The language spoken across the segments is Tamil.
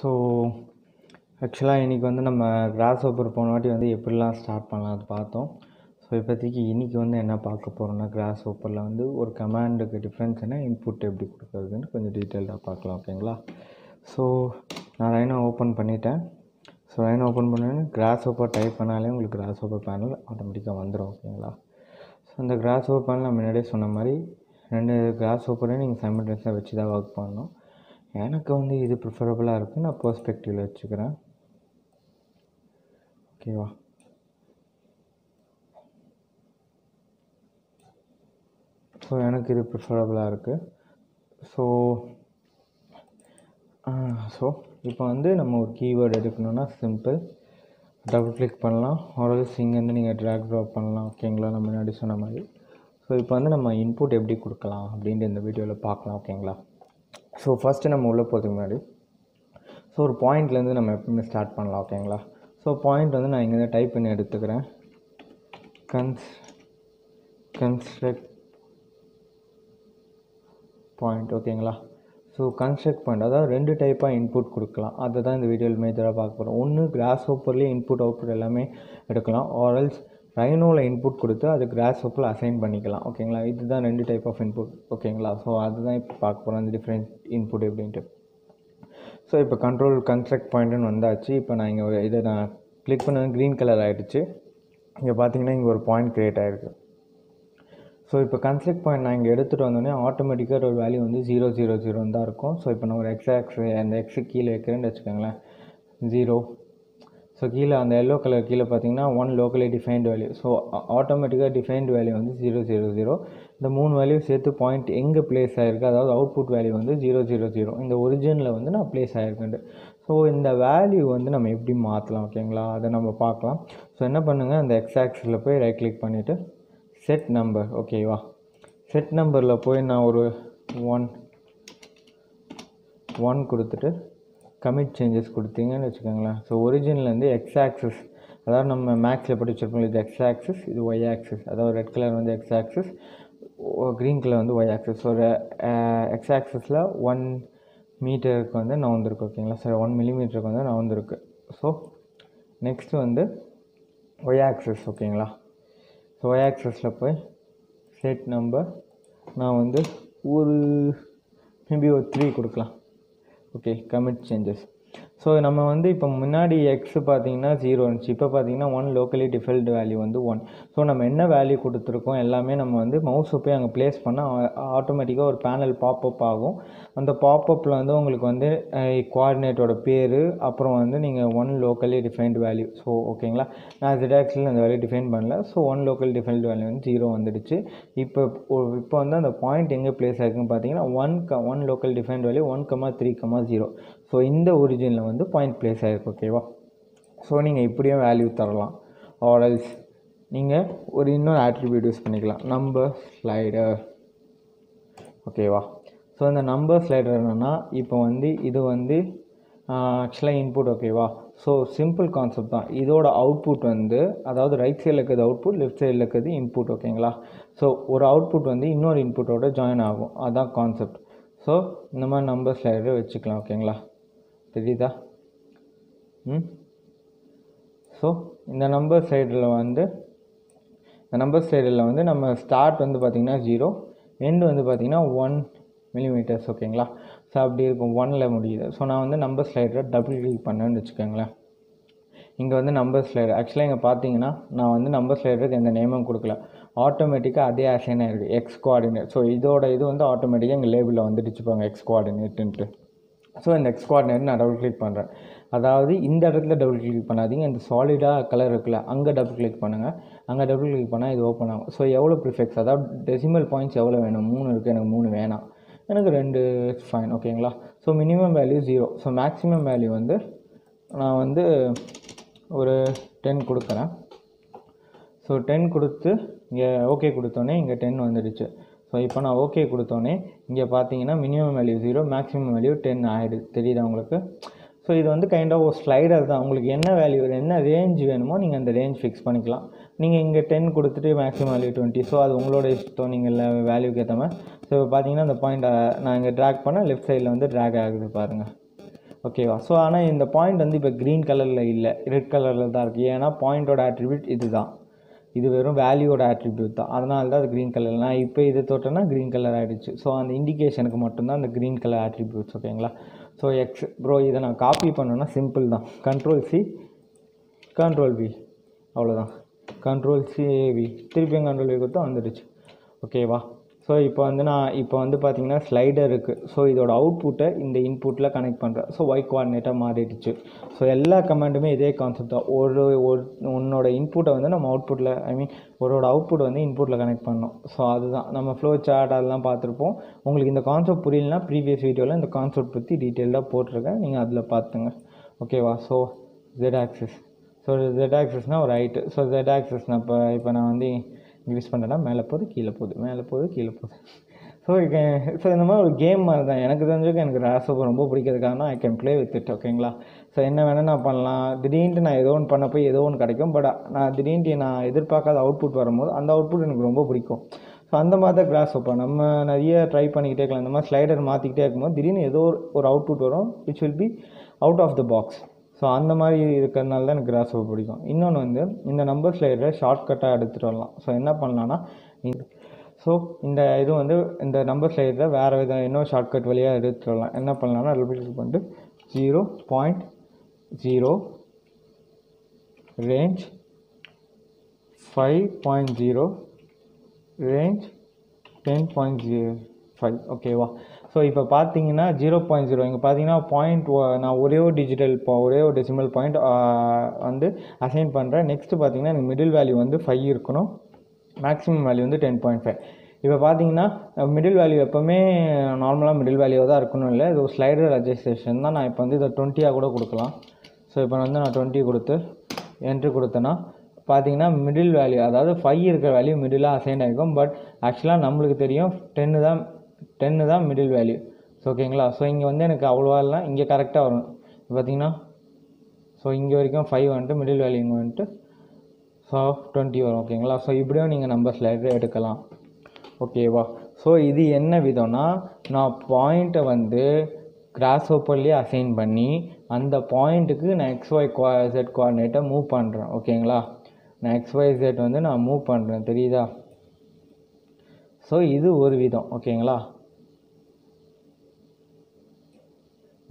ஸோ ஆக்சுவலாக இன்றைக்கி வந்து நம்ம கிராஸ் ஓப்பர் போன வாட்டி வந்து எப்படிலாம் ஸ்டார்ட் பண்ணலாம் அது பார்த்தோம். ஸோ இப்போதைக்கு இன்றைக்கி வந்து என்ன பார்க்க போகிறோம்னா கிராஸ் ஓப்பரில் வந்து ஒரு கமாண்டுக்கு டிஃப்ரென்ஸ் என்ன இன்புட் எப்படி கொடுக்குறதுன்னு கொஞ்சம் டீட்டெயில்டாக பார்க்கலாம் ஓகேங்களா ஸோ நான் ரைனோ ஓப்பன் பண்ணிட்டேன். ஸோ ரைனோ ஓப்பன் பண்ணோன்னே கிராஸ் ஓப்பர் டைப் பண்ணாலே உங்களுக்கு கிராஸ் ஓப்பர் பேனல் ஆட்டோமேட்டிக்காக வந்துடும் ஓகேங்களா ஸோ இந்த கிராஸ் ஓப்பர் பேனல் நான் முன்னாடியே சொன்ன மாதிரி ரெண்டு கிராஸ் ஓப்பரையும் நீங்கள் சைமல்டேனியஸாக வச்சு தான் ஒர்க் பண்ணணும். எனக்கு வந்து இது ப்ரிஃபரபுளாக இருக்குது நான் பர்ஸ்பெக்டிவில் வச்சுக்கிறேன். ஓகேவா ஸோ எனக்கு இது ப்ரிஃபரபுளாக இருக்குது ஸோ ஸோ இப்போ வந்து நம்ம ஒரு கீவேர்டு எடுக்கணும்னா சிம்பிள் டபுள் கிளிக் பண்ணலாம். ஆர்எல்ஸ் இங்கேருந்து நீங்கள் ட்ராக் ட்ராப் பண்ணலாம். ஓகேங்களா நம்ம முன்னாடி சொன்ன மாதிரி. ஸோ இப்போ வந்து நம்ம இன்புட் எப்படி கொடுக்கலாம் அப்படின்ட்டு இந்த வீடியோவில் பார்க்கலாம். ஓகேங்களா ஸோ ஃபஸ்ட்டு நம்ம உள்ளே போகிறதுக்கு முன்னாடி ஸோ ஒரு பாயிண்ட்லேருந்து நம்ம எப்பவுமே ஸ்டார்ட் பண்ணலாம் ஓகேங்களா ஸோ பாயிண்ட் வந்து நான் இங்கேருந்து டைப் பண்ணி எடுத்துக்கிறேன். கன்ஸ் கன்ஸ்ட்ரக்ட் பாயிண்ட் ஓகேங்களா ஸோ கன்ஸ்ட்ரக்ட் பாயிண்ட் அதாவது ரெண்டு டைப்பாக இன்புட் கொடுக்கலாம். அதை தான் இந்த வீடியோவில் மேஜராக பார்க்க போகிறோம் ஒன்று கிராஸ் ஓப்பர்லேயே இன்புட் அவுட்புட் எல்லாமே எடுக்கலாம். ஆரல்ஸ் ரைனோவில் இன்புட் கொடுத்து அது கிராஸ் ஹோப்பில் அசைன் பண்ணிக்கலாம் ஓகேங்களா இதுதான் ரெண்டு டைப் ஆஃப் இன்புட் ஓகேங்களா ஸோ அதுதான் இப்போ பார்க்க போகிறோம் அந்த டிஃப்ரெண்ட் இன்புட் எப்படின்ட்டு. ஸோ இப்போ கண்ட்ரோல் கன்ஸ்ட்ரக்ட் பாயிண்ட்டுன்னு வந்தாச்சு. இப்போ நான் இங்கே இதை நான் கிளிக் பண்ண க்ரீன் கலர் ஆகிடுச்சு இங்கே பார்த்தீங்கன்னா இங்கே ஒரு பாயிண்ட் க்ரியேட் ஆகிருக்கு ஸோ இப்போ கன்ஸ்ட்ரக்ட் பாயிண்ட் நான் இங்கே எடுத்துகிட்டு வந்தோடனே ஆட்டோமேட்டிக்காக ஒரு வேல்யூ வந்து ஜீரோ ஜீரோ ஜீரோன்னு தான் இருக்கும். ஸோ இப்போ நான் ஒரு எக்ஸ் ஆக்ஸ் அந்த எக்ஸு கீழே வைக்கிறேன்னு வச்சுக்கோங்களேன். ஜீரோ ஸோ கீழே அந்த எல்லோ கலர் கீழே பார்த்தீங்கன்னா one locally defined value so ஆட்டோமேட்டிக்காக டிஃபைன்ட் வேல்யூ வந்து ஜீரோ ஜீரோ ஜீரோ இந்த மூணு வேல்யூ சேர்த்து பாயிண்ட் எங்கே ப்ளேஸ் ஆகிருக்கு அதாவது அவுட்புட் வேல்யூ வந்து ஜீரோ ஜீரோ ஜீரோ இந்த ஒரிஜினில் வந்து நான் ப்ளேஸ் ஆகிருக்குண்டு ஸோ இந்த வேல்யூ வந்து நம்ம எப்படி மாற்றலாம் ஓகேங்களா அதை நம்ம பார்க்கலாம். ஸோ என்ன பண்ணுங்கள் அந்த எக்ஸ் ஆக்ஸில் போய் ரைட் கிளிக் பண்ணிவிட்டு செட் நம்பர் ஓகேவா செட் நம்பரில் போய் நான் ஒரு ஒன் ஒன் கொடுத்துட்டு கமிட் சேஞ்சஸ் கொடுத்தீங்கன்னு வச்சுக்கோங்களேன். ஸோ ஒரிஜின்லேருந்து எக்ஸ் ஆக்சஸ் அதாவது நம்ம மேக்ஸில் படிச்சிருப்போம் இது எக்ஸ் ஆக்சஸ் இது ஒய் ஆக்சஸ் அதாவது ரெட் கலர் வந்து எக்ஸ் ஆக்சஸ் க்ரீன் கலர் வந்து ஒய் ஆக்சஸ் ஸோ எக்ஸ் ஆக்சஸில் ஒன் மீட்டருக்கு வந்து நான் வந்திருக்கு ஓகேங்களா சார் ஒன் மில்லிமீட்டருக்கு வந்து நான் வந்திருக்கு ஸோ நெக்ஸ்ட்டு வந்து ஒய் ஆக்சஸ் ஓகேங்களா ஸோ ஒய் ஆக்சஸில் போய் செட் நம்பர் நான் வந்து ஒரு மேபி ஒரு த்ரீ கொடுக்கலாம். ஓகே கமிட் சேஞ்சஸ் ஸோ நம்ம வந்து இப்போ முன்னாடி எக்ஸ் பார்த்தீங்கன்னா ஜீரோ இருந்துச்சு. இப்போ பார்த்தீங்கன்னா ஒன் லோக்கலி டிஃபல்ட் வேல்யூ வந்து ஒன் ஸோ நம்ம என்ன வேல்யூ கொடுத்துருக்கோம் எல்லாமே நம்ம வந்து மவுஸை போய் அங்கே ப்ளேஸ் பண்ணால் ஆட்டோமேட்டிக்காக ஒரு பேனல் பாப்அப் ஆகும். அந்த பாப்அப்பில் வந்து உங்களுக்கு வந்து கோஆர்டினேட்டோட பேர் அப்புறம் வந்து நீங்கள் one locally defined value so ஓகேங்களா நான் ஜிடாக்ஸில் அந்த வேல்யூ டிஃபைன் பண்ணல. So one local defined value வந்து ஜீரோ வந்துடுச்சு. இப்போ இப்போ வந்து அந்த பாயிண்ட் எங்கே ப்ளேஸ் ஆகிருக்குன்னு பார்த்தீங்கன்னா ஒன் க one local defined value one comma three comma zero so இந்த ஒரிஜினில் வந்து பாயிண்ட் ப்ளேஸ் ஆகிருக்கு ஓகேவா ஸோ நீங்கள் இப்படியும் வேல்யூ தரலாம். ஆர்எல்ஸ் நீங்கள் ஒரு இன்னொரு ஆட்ரிபியூட் யூஸ் பண்ணிக்கலாம். நம்பர் ஸ்லைடர் ஓகேவா ஸோ இந்த நம்பர் ஸ்லைடர் என்னென்னா இப்போ வந்து இது வந்து ஆக்சுவலாக இன்புட் ஓகேவா ஸோ சிம்பிள் கான்செப்ட் தான். இதோட அவுட்புட் வந்து அதாவது ரைட் சைடில் இருக்கிறது அவுட்புட் லெஃப்ட் சைடில் இருக்கிறது இன்புட் ஓகேங்களா ஸோ ஒரு அவுட்புட் வந்து இன்னொரு இன்புட்டோட ஜாயின் ஆகும். அதுதான் கான்செப்ட் ஸோ இந்த மாதிரி நம்பர் ஸ்லைடரை வச்சுக்கலாம் ஓகேங்களா தெரியுதா? ம்? ஸோ இந்த நம்பர் சைடில் வந்து இந்த நம்பர் ஸ்லைடில் வந்து நம்ம ஸ்டார்ட் வந்து பார்த்திங்கன்னா ஜீரோ எண்டு வந்து பார்த்திங்கன்னா ஒன் மில்லிமீட்டர்ஸ் ஓகேங்களா ஸோ அப்படி இருக்கும். ஒனில் முடியுது. ஸோ நான் வந்து நம்பர் ஸ்லைடரை டபுள் கிளிக் பண்ணேன்னு வச்சுக்கோங்களேன். இங்கே வந்து நம்பர் ஸ்லைடர் ஆக்சுவலாக இங்கே பார்த்தீங்கன்னா நான் வந்து நம்பர் ஸ்லைடருக்கு எந்த நேமும் கொடுக்கல. ஆட்டோமேட்டிக்காக அதே ஆசையான இருக்குது எக்ஸ் கோஆர்டினேட் ஸோ இதோட இது வந்து ஆட்டோமேட்டிக்காக எங்கள் லேபிளில் வந்துடுச்சுப்பாங்க எக்ஸ் கோஆர்டினேட்டுன்ட்டு ஸோ இந்த எக்ஸ் கோஆர்டினேட் நான் டபுள் கிளிக் பண்ணுறேன் அதாவது இந்த இடத்துல டபுள் கிளிக் பண்ணாதீங்க. இந்த சாலிடாக கலர் இருக்குல்ல அங்கே டபுள் கிளிக் பண்ணுங்கள் அங்கே டபுள் கிளிக் பண்ணால் இது ஓப்பன் ஆகும். ஸோ எவ்வளோ ப்ரிஃபெக்ஸ் அதாவது டெசிமல் பாயிண்ட்ஸ் எவ்வளோ வேணும்? மூணு இருக்குது எனக்கு மூணு வேணாம். எனக்கு ரெண்டு ஃபைன் ஓகேங்களா so minimum value zero so maximum value வந்து நான் வந்து ஒரு டென் கொடுக்குறேன். ஸோ டென் கொடுத்து இங்கே ஓகே கொடுத்தோன்னே இங்கே டென் வந்துடுச்சு. ஸோ இப்போ நான் ஓகே கொடுத்தோன்னே இங்கே பார்த்தீங்கன்னா minimum value zero maximum value ten ஆகிடுது தெரியுதா உங்களுக்கு? ஸோ இது வந்து கைண்ட் ஆஃப் ஒரு ஸ்லைடர் தான். உங்களுக்கு என்ன வேல்யூ என்ன ரேஞ்ச் வேணுமோ நீங்கள் அந்த ரேஞ்ச் ஃபிக்ஸ் பண்ணிக்கலாம். நீங்கள் இங்கே டென் கொடுத்துட்டு மேக்ஸிமம் வேல்யூ டுவெண்ட்டி ஸோ அது உங்களோட இஷ்டம் நீங்கள் வேல்யூக்கு ஏற்ற மாதிரி. ஸோ இப்போ பார்த்தீங்கன்னா அந்த பாயிண்ட் நான் இங்கே ட்ராக் பண்ணால் லெஃப்ட் சைடில் வந்து ட்ராக் ஆகுது பாருங்கள் ஓகேவா ஸோ ஆனால் இந்த பாயிண்ட் வந்து இப்போ க்ரீன் கலரில் இல்லை. ரெட் கலரில் தான் இருக்குது ஏன்னா பாயிண்டோட ஆட்ரிபியூட் இது தான். இது வெறும் வேல்யூவோட ஆட்ரிபியூட் தான். அதனால தான் அது க்ரீன் கலர் நான் இப்போ இதை தொட்டேன்னா க்ரீன் கலர் ஆகிடுச்சு ஸோ அந்த இண்டிகேஷனுக்கு மட்டும்தான் அந்த க்ரீன் கலர் ஆட்ரிபியூட்ஸ் ஓகேங்களா ஸோ எக்ஸ் ப்ரோ இதை நான் காப்பி பண்ணேன்னா சிம்பிள் தான். கண்ட்ரோல் சி கண்ட்ரோல் வி அவ்வளோதான் கண்ட்ரோல் சி வி திருப்பியும் கண்ட்ரோல் வி கொடுத்தா வந்துடுச்சு. ஓகேவா ஸோ இப்போ வந்து நான் இப்போ வந்து பார்த்தீங்கன்னா ஸ்லைடர் இருக்குது ஸோ இதோட அவுட்புட்டை இந்த இன்புட்டில் கனெக்ட் பண்ணுறேன் ஸோ ஒய் கோஆர்டினேட்டாக மாறிடுச்சு. ஸோ எல்லா கமெண்ட்டுமே இதே கான்செப்ட் தான். ஒரு ஒரு உன்னோட இன்புட்டை வந்து நம்ம அவுட்புட்டில் ஐ மீன் ஒரோட அவுட்புட் வந்து இன்புட்டில் கனெக்ட் பண்ணோம் ஸோ அதுதான். நம்ம ஃப்ளோ சார்ட் அதெல்லாம் பார்த்துருப்போம் உங்களுக்கு இந்த கான்செப்ட் புரியலனா ப்ரீவியஸ் வீடியோவில் இந்த கான்செப்ட் பற்றி டீட்டெயிலாக போட்டிருக்கேன். நீங்கள் அதில் பார்த்துங்க ஓகேவா so Z axis so Z ஆக்சஸ்னால் ஒரு ஹைட்டு ஸோ ஜெட் ஆக்சஸ் நான் இப்போ இப்போ நான் வந்து யூஸ் பண்ணுறேன்னா மேலே போகுது கீழே போகுது மேலே போகுது கீழே போகுது. ஸோ ஸோ இந்த மாதிரி ஒரு கேம் மாதிரி தான். எனக்கு தெரிஞ்சவங்க எனக்கு ராசோப்பு ரொம்ப பிடிக்கிறதுக்காக I can play with it ஓகேங்களா ஸோ என்ன வேணால் நான் பண்ணலாம். திடீர்னு நான் ஏதோ ஒன்று பண்ண போய் ஏதோ ஒன்று கிடைக்கும் பட் நான் திடீர்னு நான் எதிர்பார்க்காத அவுட்புட் வரும்போது அந்த அவுட்புட் எனக்கு ரொம்ப பிடிக்கும். ஸோ அந்த மாதிரி தான் கிராஸ் ஓப்பா நம்ம நிறைய ட்ரை பண்ணிக்கிட்டே இருக்கலாம். இந்த மாதிரி ஸ்லைடர் மாற்றிக்கிட்டே இருக்கும்போது திடீர்னு ஏதோ ஒரு அவுட்புட் வரும் which will be out of the box so அந்த மாதிரி இருக்கிறதுனால தான் எனக்கு கிராஸ் பிடிக்கும். இன்னொன்று வந்து இந்த நம்பர் ஸ்லைடரை ஷார்ட்கட்டாக எடுத்துகிட்டு வரலாம். ஸோ என்ன பண்ணலான்னா ஸோ இந்த இது வந்து இந்த நம்பர் ஸ்லைடரை வேறு வித இன்னும் ஷார்ட்கட் வழியாக எடுத்துகிட்டு வரலாம். என்ன பண்ணலான்னா ரிப்ளேஸ் பண்ணிட்டு zero point zero range five point zero range ten point zero five ஓகேவா ஸோ இப்போ பார்த்தீங்கன்னா ஜீரோ பாயிண்ட் ஜீரோ இங்கே பார்த்தீங்கன்னா பாயிண்ட் நான் ஒரே ஒரு டிஜிட்டல் இப்போ ஒரே ஒரு டெசிமல் பாயிண்ட் வந்து அசைன் பண்ணுறேன் நெக்ஸ்ட்டு பார்த்தீங்கன்னா எனக்கு மிடில் வேல்யூ வந்து ஃபைவ் இருக்கணும். மேக்ஸிமம் வேல்யூ வந்து டென் பாயிண்ட் ஃபைவ் இப்போ பார்த்தீங்கன்னா மிடில் வேல்யூ எப்போவுமே நார்மலாக மிடில் வேல்யூவாக தான் இருக்கணும் இல்லை. இது ஒரு ஸ்லைடர் அட்ஜஸ்டேஷன் தான் நான் இப்போ வந்து இதை டுவெண்ட்டியாக கூட கொடுக்கலாம். ஸோ இப்போ வந்து நான் டுவெண்ட்டி கொடுத்து என்ட்ரி கொடுத்தேன்னா பார்த்தீங்கன்னா மிடில் வேல்யூ அதாவது ஃபைவ் இருக்கிற வேல்யூ மிடிலாக அசைன் ஆகிருக்கும் பட் ஆக்சுவலாக நம்மளுக்கு தெரியும் டென்னு தான் டென்னு தான் மிடில் வேல்யூ ஸோ ஓகேங்களா ஸோ இங்கே வந்து எனக்கு அவ்வளோவா இல்லை. இங்கே கரெக்டாக வரும் பார்த்தீங்கன்னா ஸோ இங்கே வரைக்கும் ஃபைவ் வந்துட்டு மிடில் வேல்யூ இங்கே வந்துட்டு ஸோ டுவெண்ட்டி வரும். ஓகேங்களா ஸோ இப்படியும் நீங்கள் நம்பர்ஸில் எடுக்கலாம். ஓகேவா ஸோ இது என்ன விதம்னா நான் பாயிண்ட்டை வந்து கிராஸ் ஓப்பர்லேயே அசைன் பண்ணி அந்த பாயிண்ட்டுக்கு நான் எக்ஸ்ஒய் குவா செட் கோஆர்டினேட்டை மூவ் பண்ணுறேன் ஓகேங்களா நான் எக்ஸ்ஒய் செட் வந்து நான் மூவ் பண்ணுறேன் தெரியுதா? ஸோ இது ஒரு விதம் ஓகேங்களா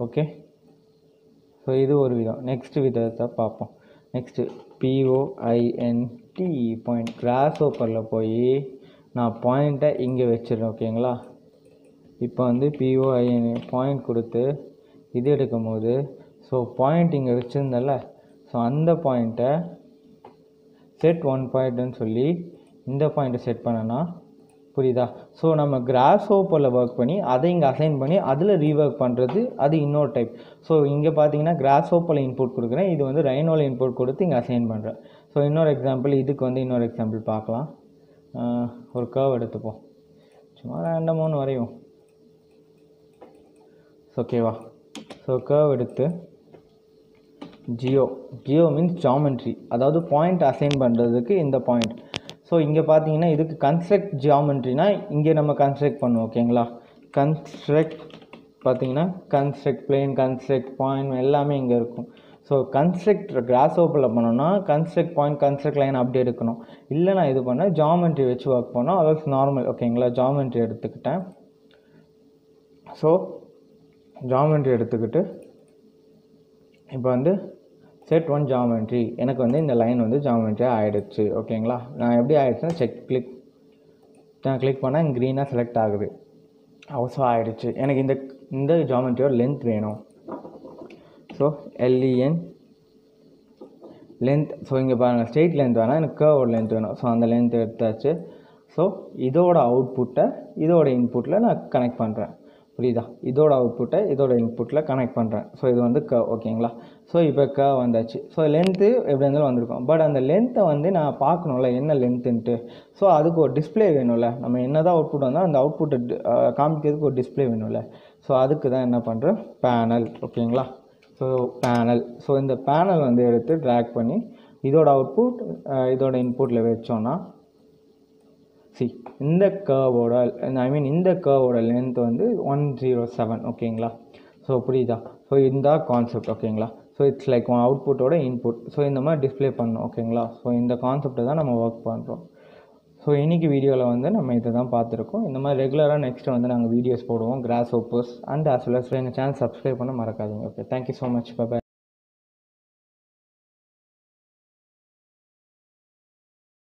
ஓகே ஸோ இது ஒரு விதம். நெக்ஸ்ட் விதத்தை பார்ப்போம். Next P O I N T point cross ஓப்பரில் போய் நான் பாயிண்ட்டை இங்கே வச்சிடுறேன் ஓகேங்களா இப்போ வந்து பிஓஐஎன் பாயிண்ட் கொடுத்து இது எடுக்கும் போது ஸோ பாயிண்ட் இங்கே வச்சுருந்தல ஸோ அந்த பாயிண்ட்டை செட் ஒன் பாயிண்ட்டுன்னு சொல்லி இந்த பாயிண்ட்டை செட் பண்ணனா புரியுதா? ஸோ நம்ம கிராஸ் ஓப்பரில் ஒர்க் பண்ணி அதை இங்கே அசைன் பண்ணி அதில் ரீஒர்க் பண்ணுறது அது இன்னொரு டைப் ஸோ இங்கே பார்த்தீங்கன்னா கிராஸ் ஓப்பரில் இன்புட் கொடுக்குறேன். இது வந்து ரைனோவில் இன்புட் கொடுத்து இங்கே அசைன் பண்ணுறேன் ஸோ இன்னொரு எக்ஸாம்பிள் இதுக்கு வந்து இன்னொரு எக்ஸாம்பிள் பார்க்கலாம். ஒரு கர்வ் எடுத்துப்போம். சும்மா ரேண்டமோன்னு வரையும். ஓகேவா ஸோ கர்வ் எடுத்து ஜியோ ஜியோ மீன்ஸ் ஜாமெண்ட்ரி அதாவது பாயிண்ட் அசைன் பண்ணுறதுக்கு இந்த பாயிண்ட் ஸோ இங்கே பார்த்தீங்கன்னா இதுக்கு கன்ஸ்ட்ரக்ட் ஜியாமெண்ட்ரினா இங்கே நம்ம கன்ஸ்ட்ரக்ட் பண்ணுவோம் ஓகேங்களா கன்ஸ்ட்ரக்ட் பார்த்தீங்கன்னா கன்ஸ்ட்ரக்ட் பிளேன் கன்ஸ்ட்ரக்ட் பாயிண்ட் எல்லாமே இங்கே இருக்கும். ஸோ கன்ஸ்ட்ரக்ட் கிராஸ் ஓப்பனில் பண்ணோன்னா கன்ஸ்ட்ரக்ட் பாயிண்ட் கன்ஸ்ட்ரக்ட் லைன் அப்படி எடுக்கணும். இல்லை நான் இது பண்ணேன் ஜாமெண்ட்ரி வச்சு ஒர்க் பண்ணோம். அதாவது நார்மல் ஓகேங்களா ஜாமெண்ட்ரி எடுத்துக்கிட்டேன். ஸோ ஜாமெண்ட்ரி எடுத்துக்கிட்டு இப்போ வந்து செட் ஒன் ஜாமெண்ட்ரி எனக்கு வந்து இந்த லைன் வந்து ஜாமெண்ட்ரி ஆகிடுச்சு ஓகேங்களா நான் எப்படி ஆகிடுச்சுன்னா செக் கிளிக் நான் கிளிக் பண்ணால் க்ரீனாக செலக்ட் ஆகுது. அவசரம் ஆகிடுச்சு எனக்கு இந்த இந்த ஜாமெண்ட்ரியோட லென்த் வேணும். So L E N length so இங்கே பாருங்கள் ஸ்ட்ரெயிட் லென்த் வேணால் எனக்கு கேர்வோட லென்த் வேணும். ஸோ அந்த லென்த் எடுத்தாச்சு. ஸோ இதோட அவுட்புட்டை இதோட இன்புட்டில் நான் கனெக்ட் பண்ணுறேன் புரியுதா? இதோட அவுட்புட்டை இதோட இன்புட்டில் கனெக்ட் பண்ணுறேன் ஸோ இது வந்து க ஓகேங்களா ஸோ இப்போ க வந்தாச்சு. ஸோ லென்த்து எப்படி இருந்தாலும் வந்திருக்கும். பட் அந்த லென்த்தை வந்து நான் பார்க்கணும்ல என்ன லென்த்துன்ட்டு ஸோ அதுக்கு ஒரு டிஸ்பிளே வேணும்ல. நம்ம என்ன தான் அவுட்புட் வந்தால் அந்த அவுட்புட்டை காமிக்கிறதுக்கு ஒரு டிஸ்பிளே வேணும்ல. ஸோ அதுக்கு தான் என்ன பண்ணுறேன் பேனல் ஓகேங்களா ஸோ பேனல் ஸோ இந்த பேனல் வந்து எடுத்து ட்ராக் பண்ணி இதோட அவுட்புட் இதோட இன்புட்டில் வச்சோன்னா சி இந்த கர்வோட ஐ மீன் இந்த கர்வோட லென்த் வந்து ஒன் ஜீரோ செவன் ஓகேங்களா ஸோ புரியுதா? ஸோ இந்த கான்செப்ட் ஓகேங்களா ஸோ இட்ஸ் லைக் அவுட்புட்டோட இன்புட் ஸோ இந்த மாதிரி டிஸ்ப்ளே பண்ணணும் ஓகேங்களா ஸோ இந்த கான்செப்டை தான் நம்ம ஒர்க் பண்ணுறோம் ஸோ இன்றைக்கி வீடியோவில் வந்து நம்ம இதை தான் பார்த்துருக்கோம். இந்த மாதிரி ரெகுலராக நெக்ஸ்ட்டு வந்து நாங்கள் வீடியோஸ் போடுவோம் Grasshoppers and as well as எங்கள் சேனல் சப்ஸ்கிரைப் பண்ண மறக்காதீங்க okay thank you so much bye